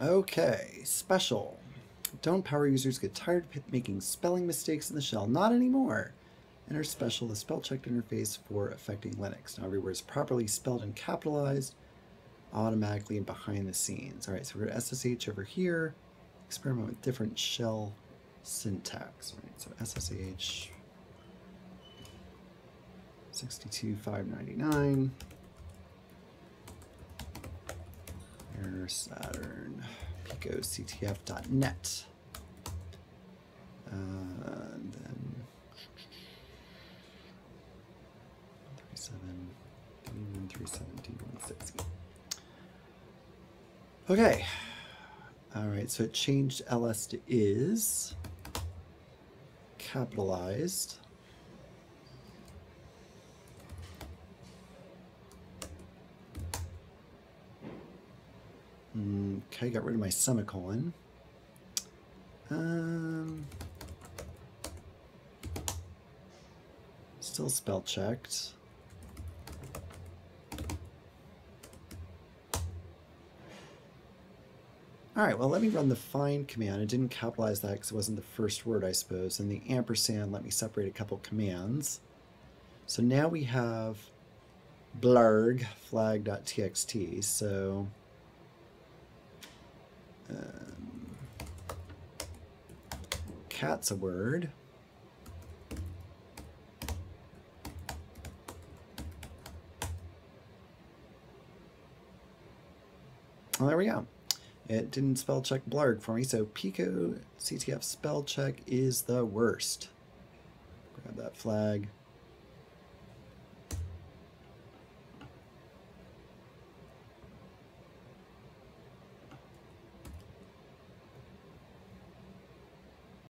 Okay, special. Don't power users get tired of making spelling mistakes in the shell? Not anymore. Enter special, the spell check interface for affecting Linux. Now every word is properly spelled and capitalized automatically and behind the scenes. All right, so we're at SSH over here. Experiment with different shell syntax. All right, so SSH 62599. Saturn picoctf.net. Uh, then 37 D137 D160. Okay. All right, so it changed ls to is capitalized. Okay, got rid of my semicolon. Um, still spell checked. All right, well, let me run the find command. I didn't capitalize that because it wasn't the first word, I suppose. And the ampersand let me separate a couple commands. So now we have blarg flag.txt. So um, cat's a word. Well, there we go. It didn't spell check blarg for me, so Pico CTF spell check is the worst. Grab that flag.